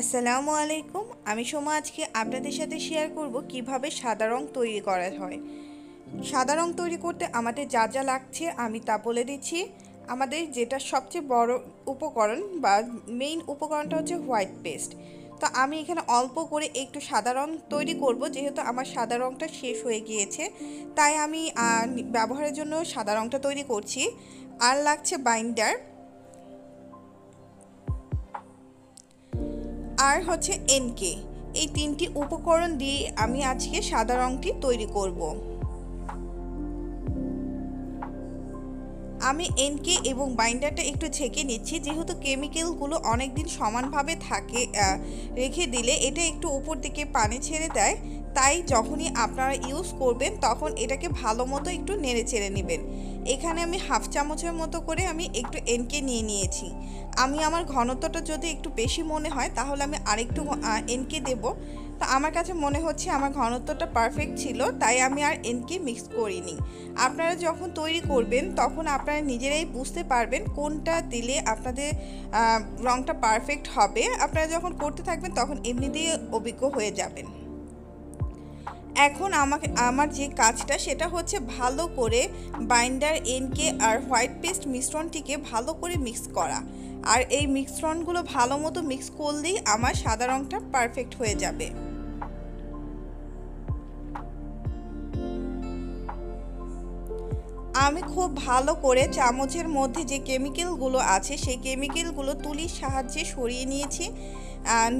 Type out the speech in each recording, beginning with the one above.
আসসালামু আলাইকুম। আমি সোমা আজকে আপনাদের সাথে শেয়ার করব কীভাবে সাদা রং তৈরি করা হয়। সাদা রং তৈরি করতে আমাদের যা যা লাগছে আমি তা বলে দিচ্ছি। আমাদের যেটা সবচেয়ে বড় উপকরণ বা মেইন উপকরণটা হচ্ছে হোয়াইট পেস্ট তো আমি এখানে অল্প করে একটু সাদা রং তৈরি করব, যেহেতু আমার সাদা রংটা শেষ হয়ে গিয়েছে। তাই আমি ব্যবহারের জন্য সাদা রংটা তৈরি করছি। আর লাগছে বাইন্ডার আর হচ্ছে এনকে। এই তিনটি উপকরণ দিয়ে আমি আজকে সাদা রঙটি তৈরি করব। আমি এনকে এবং বাইন্ডারটা একটু ছেঁকে নিচ্ছি, যেহেতু কেমিক্যালগুলো অনেক দিন সমানভাবে থাকে রেখে দিলে এটা একটু উপর দিকে পানি ছেড়ে দেয়। তাই যখনই আপনারা ইউজ করবেন, তখন এটাকে ভালো মতো একটু নেড়ে চেড়ে নেবেন। এখানে আমি হাফ চামচের মতো করে আমি একটু এনকে নিয়ে নিয়েছি। আমি আমার ঘনত্বটা যদি একটু বেশি মনে হয়, তাহলে আমি আরেকটু এনকে দেব। তো আমার কাছে মনে হচ্ছে আমার ঘনত্বটা পারফেক্ট ছিল, তাই আমি আর এনকে মিক্স করিনি। আপনারা যখন তৈরি করবেন, তখন আপনারা নিজেরাই বুঝতে পারবেন কোনটা দিলে আপনাদের রঙটা পারফেক্ট হবে। আপনারা যখন করতে থাকবেন, তখন এমনি দিয়ে অভিজ্ঞ হয়ে যাবেন। এখন আমাকে, আমার যে কাজটা সেটা হচ্ছে ভালো করে বাইন্ডার এনকে আর হোয়াইট পেস্ট মিশ্রণটিকে ভালো করে মিক্স করা। আর এই মিশ্রণগুলো ভালো মতো মিক্স করলেই আমার সাদা রঙটা পারফেক্ট হয়ে যাবে। আমি খুব ভালো করে চামচের মধ্যে যে কেমিক্যালগুলো আছে, সেই কেমিক্যালগুলো তুলির সাহায্যে সরিয়ে নিয়েছি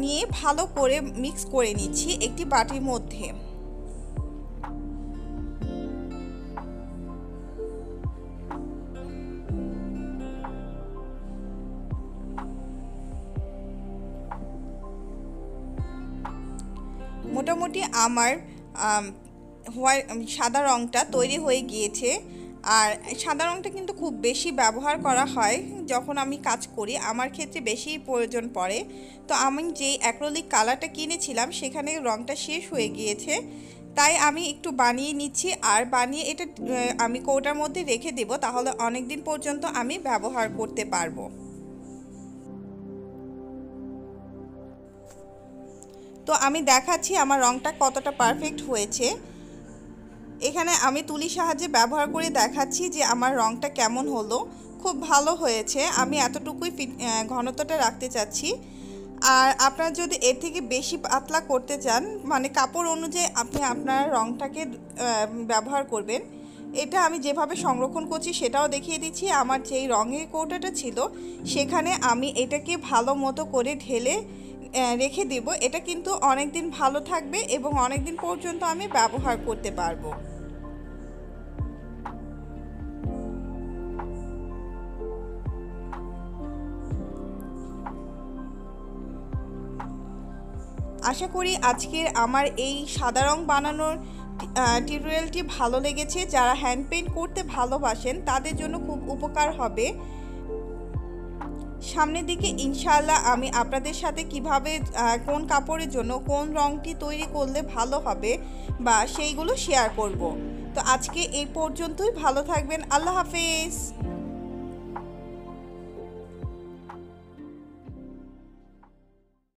নিয়ে ভালো করে মিক্স করে নিচ্ছি একটি বাটির মধ্যে। মোটামুটি আমার হোয়াইট সাদা রঙটা তৈরি হয়ে গিয়েছে। আর সাদা রঙটা কিন্তু খুব বেশি ব্যবহার করা হয় যখন আমি কাজ করি। আমার ক্ষেত্রে বেশি প্রয়োজন পড়ে। তো আমি যে অ্যাক্রোলিক কালারটা কিনেছিলাম, সেখানে রঙটা শেষ হয়ে গিয়েছে। তাই আমি একটু বানিয়ে নিচ্ছি। আর বানিয়ে এটা আমি কৌটার মধ্যে রেখে দেব। তাহলে অনেক দিন পর্যন্ত আমি ব্যবহার করতে পারব। তো আমি দেখাচ্ছি আমার রঙটা কতটা পারফেক্ট হয়েছে। এখানে আমি তুলির সাহায্যে ব্যবহার করে দেখাচ্ছি যে আমার রঙটা কেমন হলো। খুব ভালো হয়েছে, আমি এতটুকুই ঘনত্বটা রাখতে চাচ্ছি। আর আপনার যদি এর থেকে বেশি পাতলা করতে চান মানে কাপড় অনুযায়ী আপনি আপনার রঙটাকে ব্যবহার করবেন। এটা আমি যেভাবে সংরক্ষণ করছি সেটাও দেখিয়ে দিচ্ছি। আমার যেই রঙের কৌটাটা ছিল, সেখানে আমি এটাকে ভালো মতো করে ঢেলে রেখে দিব। এটা কিন্তু অনেক দিন ভালো থাকবে এবং অনেক দিন পর্যন্ত আমি ব্যবহার করতে পারব। আশা করি আজকের আমার এই সাদা রং বানানোর টিউটোরিয়ালটি ভালো লেগেছে। যারা হ্যান্ড পেন্ট করতে ভালোবাসেন, তাদের জন্য খুব উপকার হবে। সামনের দিকে ইনশাল্লাহ আমি আপনাদের সাথে কীভাবে কোন কাপড়ের জন্য কোন রঙটি তৈরি করলে ভালো হবে বা সেইগুলো শেয়ার করব। তো আজকে এই পর্যন্তই, ভালো থাকবেন, আল্লাহ হাফেজ।